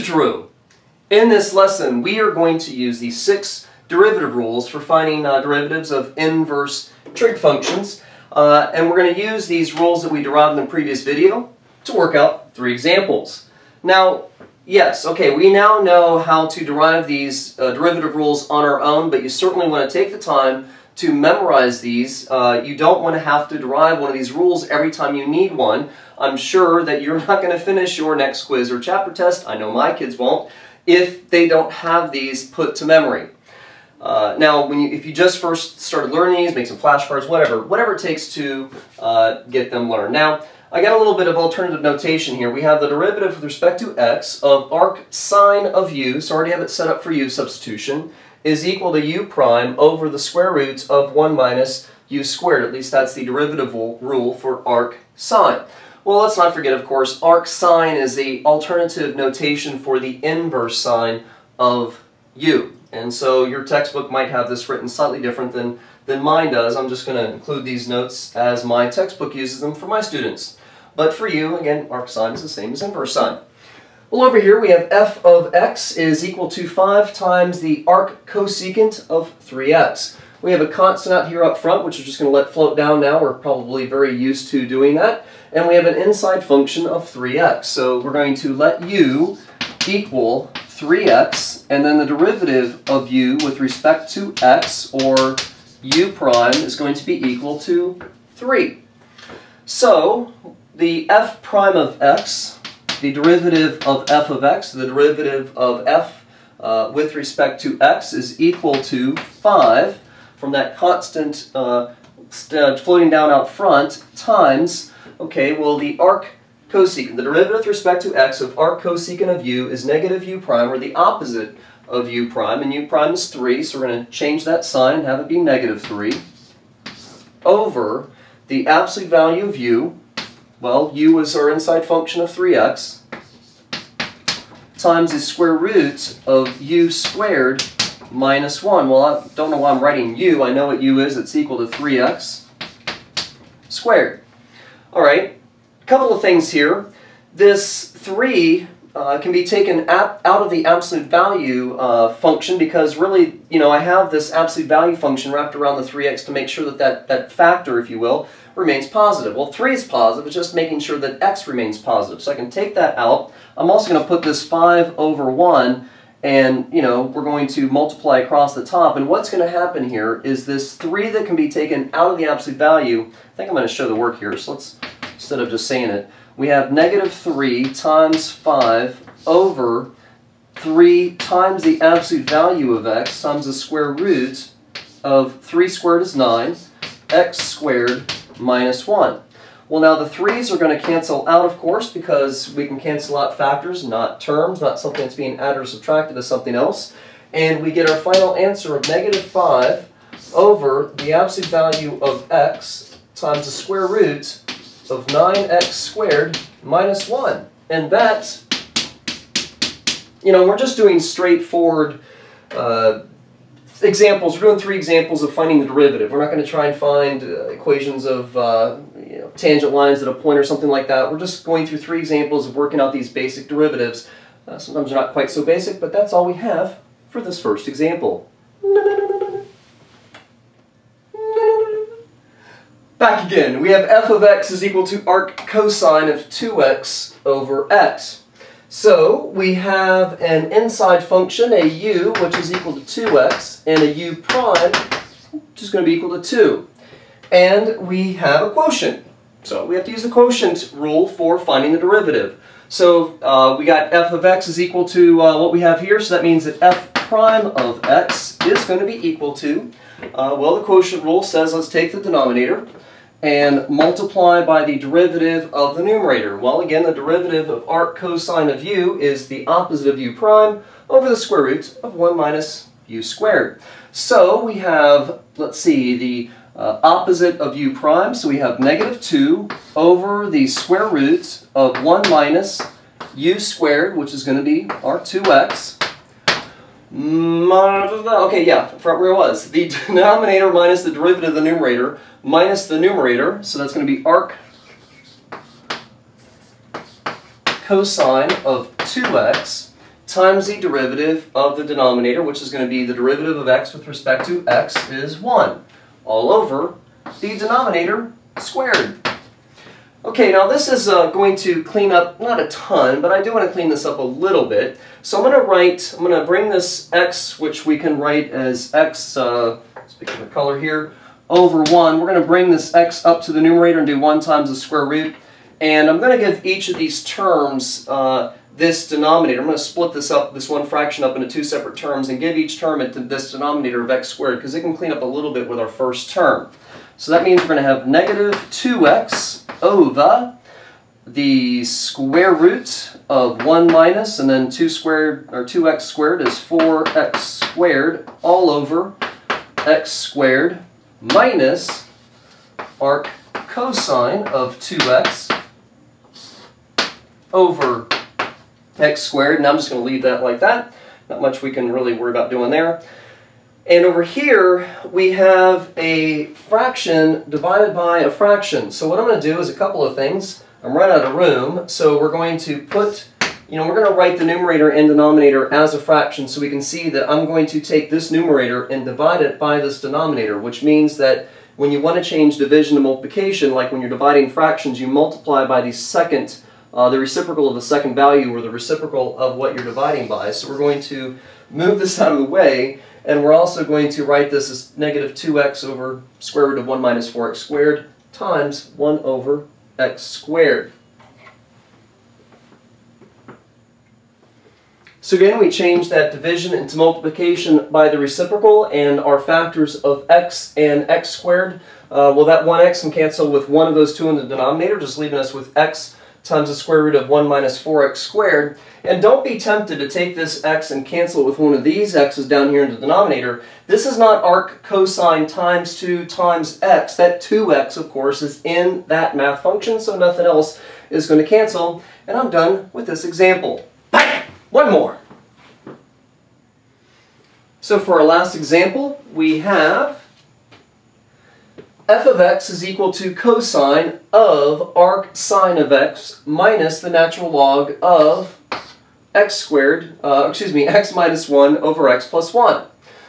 Tarrou, in this lesson we are going to use the six derivative rules for finding uh, derivatives of inverse trig functions. Uh, and we're going to use these rules that we derived in the previous video to work out three examples. Now, yes, okay, we now know how to derive these uh, derivative rules on our own, but you certainly want to take the time to memorize these. Uh, you don't want to have to derive one of these rules every time you need one. I'm sure that you're not going to finish your next quiz or chapter test, I know my kids won't, if they don't have these put to memory. Uh, now, when you, if you just first started learning these, make some flashcards, whatever, whatever it takes to uh, get them learned. Now, I got a little bit of alternative notation here. We have the derivative with respect to x of arc sine of u, so I already have it set up for u substitution, is equal to u prime over the square root of 1 minus u squared. At least that's the derivative rule for arc sine. Well, let's not forget, of course, arc sine is the alternative notation for the inverse sine of u. And so your textbook might have this written slightly different than, than mine does. I'm just going to include these notes as my textbook uses them for my students. But for you, again, arc sine is the same as inverse sine. Well, over here we have f of x is equal to 5 times the arc cosecant of 3x. We have a constant out here up front, which we're just going to let float down now. We're probably very used to doing that. And we have an inside function of 3x. So we're going to let u equal 3x, and then the derivative of u with respect to x, or u prime, is going to be equal to 3. So the f prime of x the derivative of f of x, the derivative of f uh, with respect to x is equal to 5 from that constant uh, floating down out front times, okay, well the arc cosecant, the derivative with respect to x of arc cosecant of u is negative u prime, or the opposite of u prime, and u prime is 3, so we're going to change that sign and have it be negative 3, over the absolute value of u, well, u is our inside function of 3x, times the square root of u squared minus 1. Well, I don't know why I'm writing u. I know what u is. It's equal to 3x squared. All right, a couple of things here. This 3 uh, can be taken out of the absolute value uh, function because really, you know, I have this absolute value function wrapped around the 3x to make sure that that, that factor, if you will, remains positive. Well, 3 is positive, it's just making sure that x remains positive. So I can take that out. I'm also going to put this 5 over 1 and, you know, we're going to multiply across the top. And what's going to happen here is this 3 that can be taken out of the absolute value, I think I'm going to show the work here, so let's, instead of just saying it, we have negative 3 times 5 over 3 times the absolute value of x times the square root of 3 squared is 9, x squared minus 1. Well, now the 3's are going to cancel out, of course, because we can cancel out factors, not terms, not something that's being added or subtracted to something else. And we get our final answer of negative 5 over the absolute value of x times the square root of 9x squared minus 1. And that, you know, we're just doing straightforward uh, examples. We're doing three examples of finding the derivative. We're not going to try and find uh, equations of uh, you know, tangent lines at a point or something like that. We're just going through three examples of working out these basic derivatives. Uh, sometimes they're not quite so basic, but that's all we have for this first example. Back again, we have f of x is equal to arc cosine of 2x over x. So we have an inside function, a u, which is equal to 2x, and a u prime, which is going to be equal to 2. And we have a quotient. So we have to use the quotient rule for finding the derivative. So uh, we got f of x is equal to uh, what we have here, so that means that f prime of x is going to be equal to, uh, well, the quotient rule says let's take the denominator, and multiply by the derivative of the numerator. Well, again, the derivative of arc cosine of u is the opposite of u prime over the square root of 1 minus u squared. So we have, let's see, the uh, opposite of u prime, so we have negative 2 over the square root of 1 minus u squared, which is going to be our 2x. Okay, yeah, where it was. The denominator minus the derivative of the numerator minus the numerator, so that's going to be arc cosine of 2x. times the derivative of the denominator, which is going to be the derivative of x with respect to x is 1, all over the denominator squared. Okay, now this is uh, going to clean up, not a ton, but I do want to clean this up a little bit. So I'm going to write, I'm going to bring this x, which we can write as x, uh, speaking of color here, over 1. We're going to bring this x up to the numerator and do 1 times the square root. And I'm going to give each of these terms uh, this denominator. I'm going to split this up, this one fraction up into two separate terms and give each term it to this denominator of x squared because it can clean up a little bit with our first term. So that means we're going to have negative 2x over the square root of 1 minus, and then 2 squared, or 2x squared is 4x squared all over x squared minus arc cosine of 2x over x squared, and I'm just going to leave that like that. Not much we can really worry about doing there. And over here, we have a fraction divided by a fraction. So what I'm going to do is a couple of things. I'm right out of room, so we're going to put, you know, we're going to write the numerator and denominator as a fraction so we can see that I'm going to take this numerator and divide it by this denominator, which means that when you want to change division to multiplication, like when you're dividing fractions, you multiply by the second uh, the reciprocal of the second value or the reciprocal of what you're dividing by. So we're going to move this out of the way and we're also going to write this as negative 2x over square root of 1 minus 4x squared times 1 over x squared. So again, we change that division into multiplication by the reciprocal, and our factors of x and x squared, uh, well, that 1x can cancel with one of those two in the denominator, just leaving us with x times the square root of 1 minus 4x squared. And don't be tempted to take this x and cancel it with one of these x's down here in the denominator. This is not arc cosine times 2 times x. That 2x, of course, is in that math function, so nothing else is going to cancel. And I'm done with this example. One more. So for our last example, we have f of x is equal to cosine of arc sine of x minus the natural log of x squared, uh, excuse me, x minus 1 over x plus 1.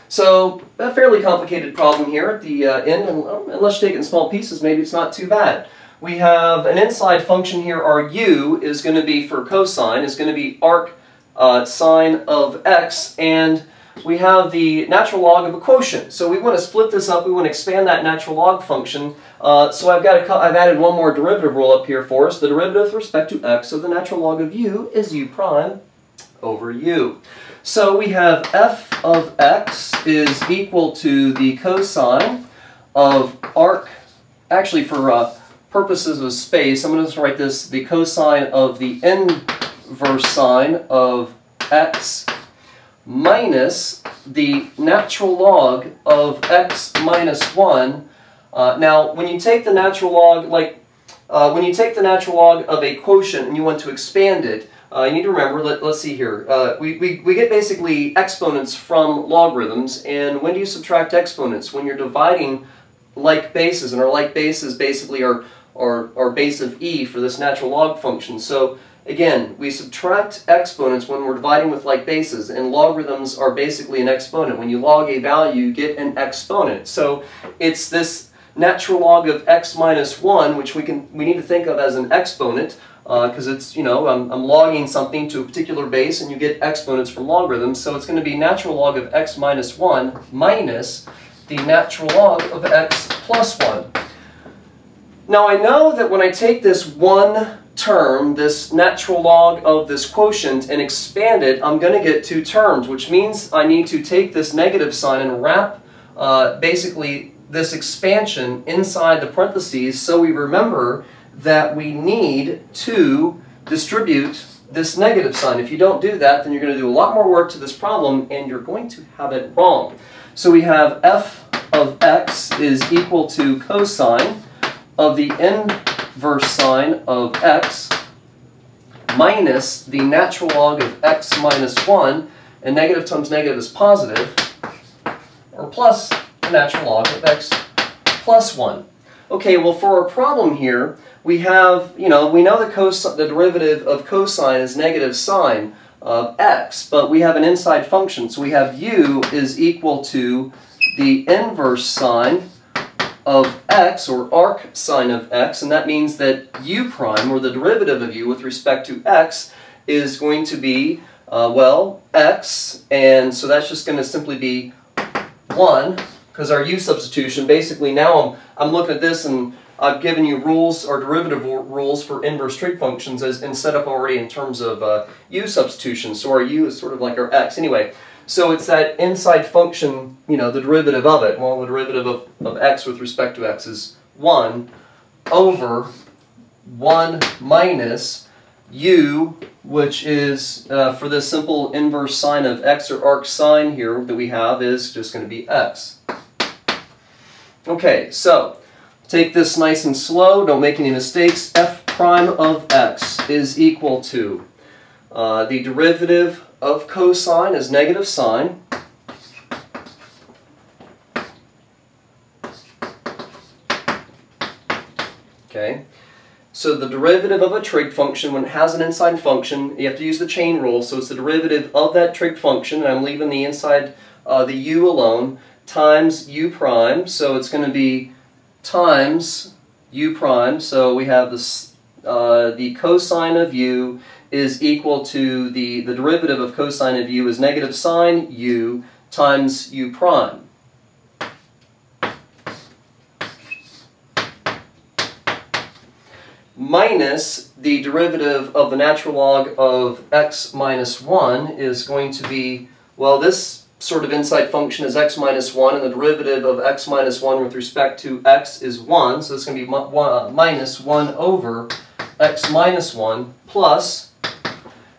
So a fairly complicated problem here at the uh, end, and unless you take it in small pieces, maybe it's not too bad. We have an inside function here, our u is going to be for cosine, is going to be arc uh, sine of x, and we have the natural log of a quotient. So we want to split this up, we want to expand that natural log function. Uh, so I've got a, I've added one more derivative rule up here for us. The derivative with respect to x, so the natural log of u is u prime over u. So we have f of x is equal to the cosine of arc, actually for uh, purposes of space, I'm going to write this, the cosine of the inverse sine of x minus the natural log of x minus 1. Uh, now, when you take the natural log, like uh, when you take the natural log of a quotient and you want to expand it, uh, you need to remember, let, us see here, uh, we, we, we get basically exponents from logarithms, and when do you subtract exponents? When you're dividing like bases, and our like bases basically are, are, are base of e for this natural log function. So Again, we subtract exponents when we're dividing with like bases, and logarithms are basically an exponent. When you log a value, you get an exponent. So it's this natural log of x minus 1, which we can we need to think of as an exponent, because uh, it's, you know, I'm, I'm logging something to a particular base, and you get exponents from logarithms. So it's going to be natural log of x minus 1 minus the natural log of x plus 1. Now I know that when I take this 1 term, this natural log of this quotient, and expand it, I'm going to get two terms, which means I need to take this negative sign and wrap uh, basically this expansion inside the parentheses so we remember that we need to distribute this negative sign. If you don't do that, then you're going to do a lot more work to this problem and you're going to have it wrong. So we have f of x is equal to cosine of the inverse sine of x minus the natural log of x minus 1, and negative times negative is positive, or plus the natural log of x plus 1. Okay, well for our problem here, we have, you know, we know the, the derivative of cosine is negative sine. of x, but we have an inside function. So we have u is equal to the inverse sine of x, or arc sine of x, and that means that u prime, or the derivative of u with respect to x, is going to be, uh, well, x, and so that's just going to simply be 1, because our u substitution, basically now I'm, I'm looking at this and I've given you rules or derivative rules for inverse trig functions as and set up already in terms of uh, u substitution. So our u is sort of like our x. Anyway, so it's that inside function, you know, the derivative of it. Well, the derivative of, of x with respect to x is 1 over 1 minus u, which is, uh, for this simple inverse sine of x or arc sine here that we have, is just going to be x. Okay, so take this nice and slow, don't make any mistakes. f prime of x is equal to uh, the derivative of cosine is negative sine. Okay, so the derivative of a trig function, when it has an inside function, you have to use the chain rule, so it's the derivative of that trig function, and I'm leaving the inside, uh, the u alone, times u prime, so it's going to be times u prime, so we have this, uh, the cosine of u is equal to the, the derivative of cosine of u is negative sine u times u prime. Minus the derivative of the natural log of x minus 1 is going to be, well, this sort of inside function is x minus 1, and the derivative of x minus 1 with respect to x is 1, so it's going to be uh, minus 1 over x minus 1 plus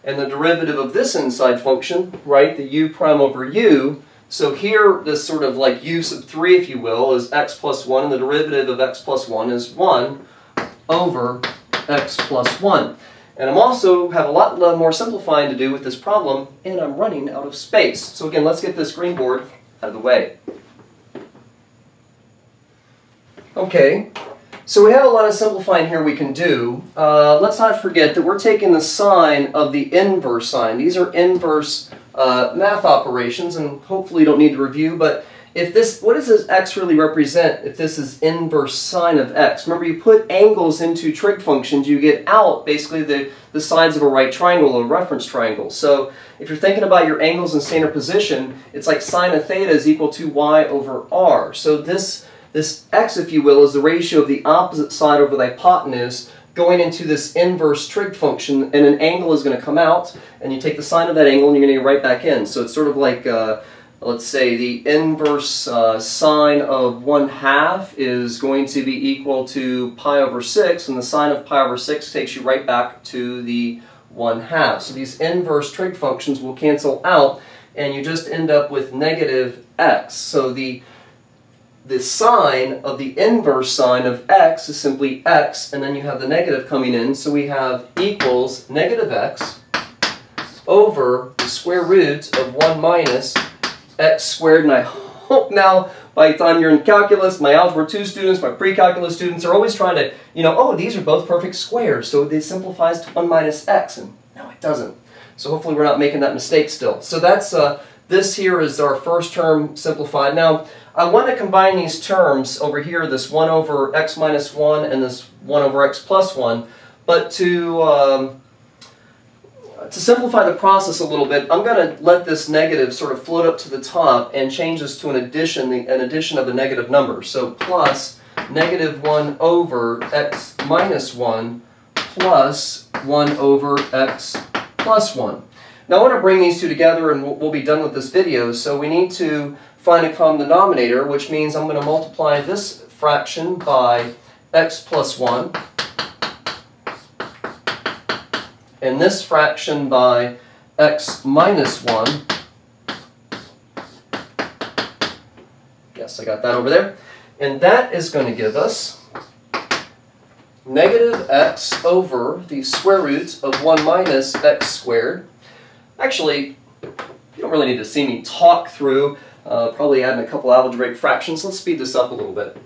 and the derivative of this inside function, right, the u prime over u, so here this sort of like u sub 3, if you will, is x plus 1, and the derivative of x plus 1 is 1 over x plus 1. And I'm also have a lot more simplifying to do with this problem, and I'm running out of space. So again, let's get this green board out of the way. Okay, so we have a lot of simplifying here we can do. Uh, let's not forget that we're taking the sine of the inverse sine. These are inverse uh, math operations, and hopefully you don't need to review, but if this, what does this x really represent if this is inverse sine of x? Remember, you put angles into trig functions, you get out basically the, the sides of a right triangle or reference triangle. So if you're thinking about your angles in standard position, it's like sine of theta is equal to y over r. So this this x, if you will, is the ratio of the opposite side over the hypotenuse going into this inverse trig function, and an angle is going to come out, and you take the sine of that angle and you're going to get right back in. So it's sort of like, uh, let's say, the inverse uh, sine of 1 half is going to be equal to pi over 6, and the sine of pi over 6 takes you right back to the 1 half. So these inverse trig functions will cancel out, and you just end up with negative x. So the the sine of the inverse sine of x is simply x, and then you have the negative coming in, so we have equals negative x over the square root of 1 minus x squared, and I hope now by the time you're in calculus, my Algebra 2 students, my pre-calculus students are always trying to, you know, oh, these are both perfect squares, so it simplifies to 1 minus x, and no, it doesn't. So hopefully we're not making that mistake still. So that's, uh, this here is our first term simplified. Now, I want to combine these terms over here, this 1 over x minus 1 and this 1 over x plus 1, but to, um, to simplify the process a little bit, I'm going to let this negative sort of float up to the top and change this to an addition, an addition of a negative number. So plus negative 1 over x minus 1 plus 1 over x plus 1. Now I want to bring these two together and we'll, we'll be done with this video, so we need to find a common denominator, which means I'm going to multiply this fraction by x plus 1, and this fraction by x minus 1. Yes, I got that over there. And that is going to give us negative x over the square root of 1 minus x squared. Actually, you don't really need to see me talk through uh, probably adding a couple algebraic fractions. Let's speed this up a little bit.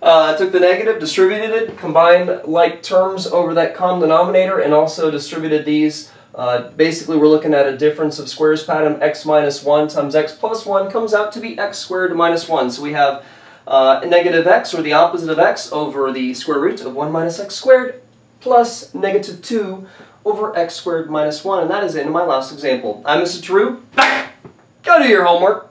Uh, took the negative, distributed it, combined like terms over that common denominator, and also distributed these. Uh, basically, we're looking at a difference of squares pattern x minus 1 times x plus 1 comes out to be x squared minus 1. So we have uh, negative x, or the opposite of x, over the square root of 1 minus x squared, plus negative 2 over x squared minus 1. And that is of my last example. I'm Mr. Tarrou. Go do your homework.